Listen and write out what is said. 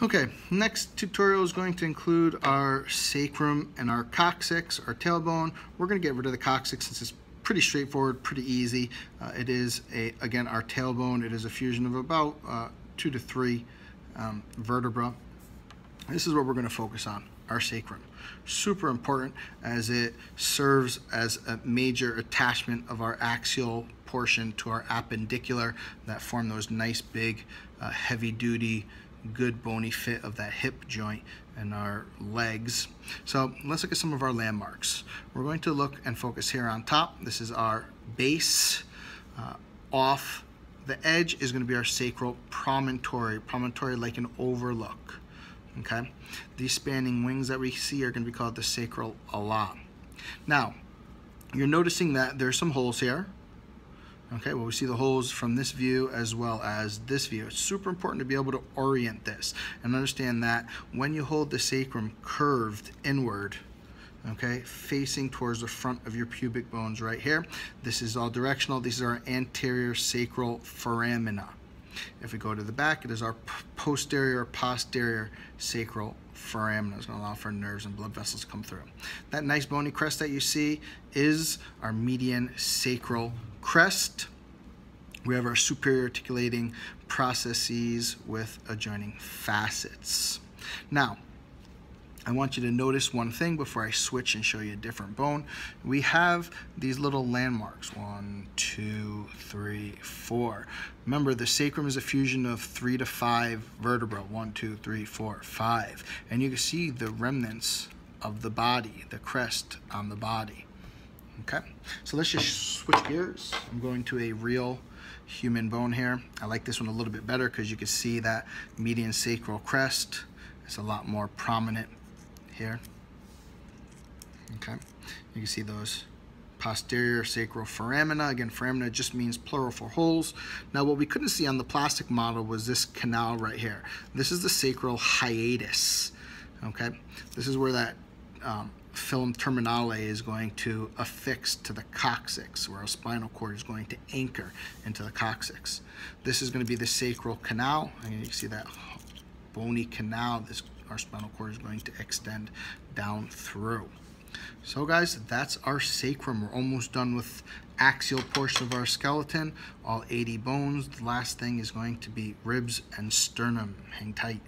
Okay, next tutorial is going to include our sacrum and our coccyx, our tailbone. We're going to get rid of the coccyx since it's pretty straightforward, pretty easy. Uh, it is, a again, our tailbone. It is a fusion of about uh, two to three um, vertebra. This is what we're going to focus on, our sacrum. Super important as it serves as a major attachment of our axial portion to our appendicular that form those nice big uh, heavy duty good bony fit of that hip joint and our legs. So let's look at some of our landmarks. We're going to look and focus here on top. This is our base. Uh, off the edge is going to be our sacral promontory, promontory like an overlook. Okay, these spanning wings that we see are going to be called the sacral ala. Now, you're noticing that there's some holes here Okay, well we see the holes from this view as well as this view. It's super important to be able to orient this and understand that when you hold the sacrum curved inward, okay, facing towards the front of your pubic bones right here, this is all directional. These are our anterior sacral foramina. If we go to the back, it is our posterior posterior sacral foramina. It's going to allow for nerves and blood vessels to come through. That nice bony crest that you see is our median sacral crest. We have our superior articulating processes with adjoining facets. Now, I want you to notice one thing before I switch and show you a different bone. We have these little landmarks. One, two, three, four. Remember, the sacrum is a fusion of three to five vertebrae. One, two, three, four, five. And you can see the remnants of the body, the crest on the body. Okay, so let's just switch gears. I'm going to a real human bone here. I like this one a little bit better because you can see that median sacral crest is a lot more prominent here. Okay, you can see those posterior sacral foramina. Again, foramina just means plural for holes. Now, what we couldn't see on the plastic model was this canal right here. This is the sacral hiatus. Okay, this is where that um, filum terminale is going to affix to the coccyx, where our spinal cord is going to anchor into the coccyx. This is going to be the sacral canal, and you can see that bony canal this our spinal cord is going to extend down through. So guys, that's our sacrum. We're almost done with axial portion of our skeleton, all 80 bones. The last thing is going to be ribs and sternum. Hang tight.